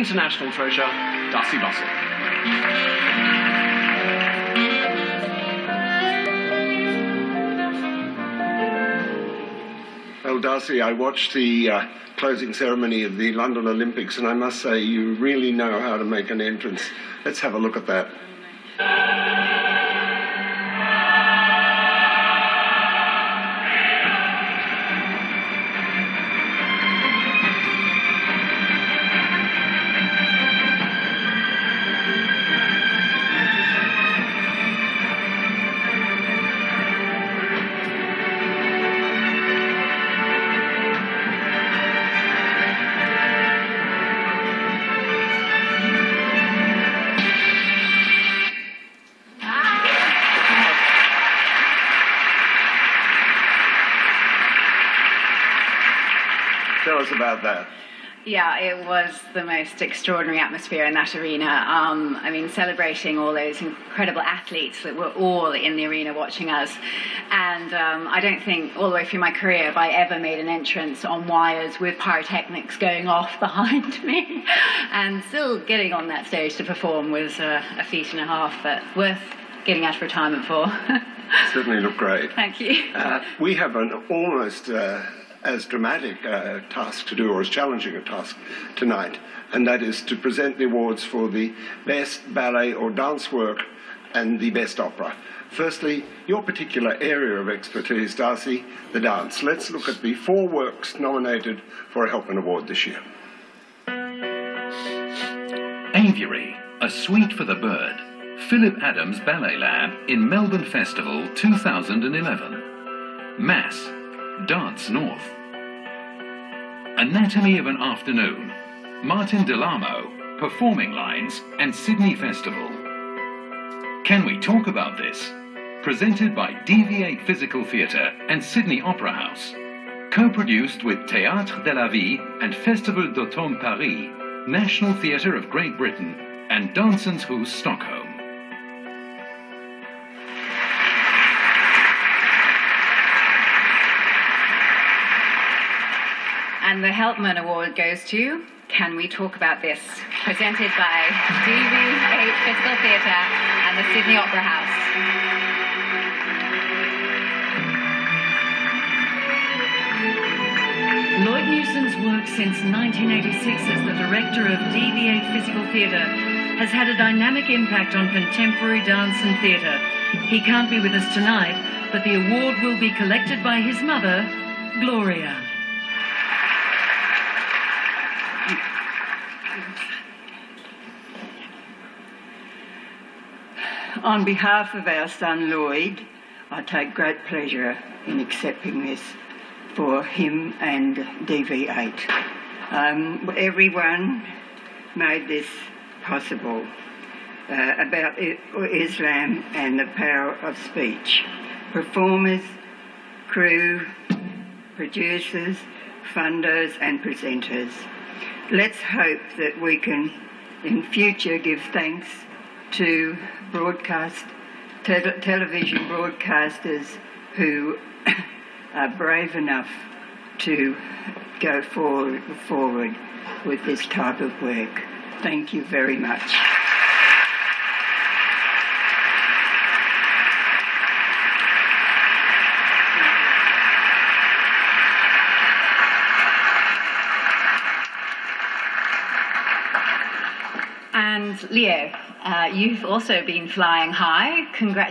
international treasure, Darcy Bussell. Well, Darcy, I watched the uh, closing ceremony of the London Olympics, and I must say you really know how to make an entrance. Let's have a look at that. Tell us about that. Yeah, it was the most extraordinary atmosphere in that arena. Um, I mean, celebrating all those incredible athletes that were all in the arena watching us. And um, I don't think, all the way through my career, have I ever made an entrance on wires with pyrotechnics going off behind me. and still getting on that stage to perform was uh, a feat and a half, but worth getting out of retirement for. Certainly look great. Thank you. Uh, we have an almost uh, as dramatic a task to do, or as challenging a task tonight, and that is to present the awards for the best ballet or dance work and the best opera. Firstly, your particular area of expertise, Darcy, the dance. Let's look at the four works nominated for a Helpmann Award this year. Aviary, A Suite for the Bird, Philip Adams Ballet Lab in Melbourne Festival 2011. Mass, Dance North. Anatomy of an Afternoon, Martin del Amo, Performing Lines and Sydney Festival. Can We Talk About This? Presented by DV8 Physical Theatre and Sydney Opera House. Co-produced with Théâtre de la Ville and Festival d'Automne Paris, National Theatre of Great Britain and Dansens Hus Stockholm. And the Helpmann Award goes to Can We Talk About This? Presented by DV8 Physical Theatre and the Sydney Opera House. Lloyd Newson's work since 1986 as the director of DV8 Physical Theatre has had a dynamic impact on contemporary dance and theatre. He can't be with us tonight, but the award will be collected by his mother, Gloria. On behalf of our son Lloyd, I take great pleasure in accepting this for him and DV8. Um, everyone made this possible uh, about Islam and the power of speech. Performers, crew, producers, funders, and presenters. Let's hope that we can in future give thanks to broadcast te- television broadcasters who are brave enough to go forward, forward with this type of work. Thank you very much. And Leo, uh, you've also been flying high. Congratulations.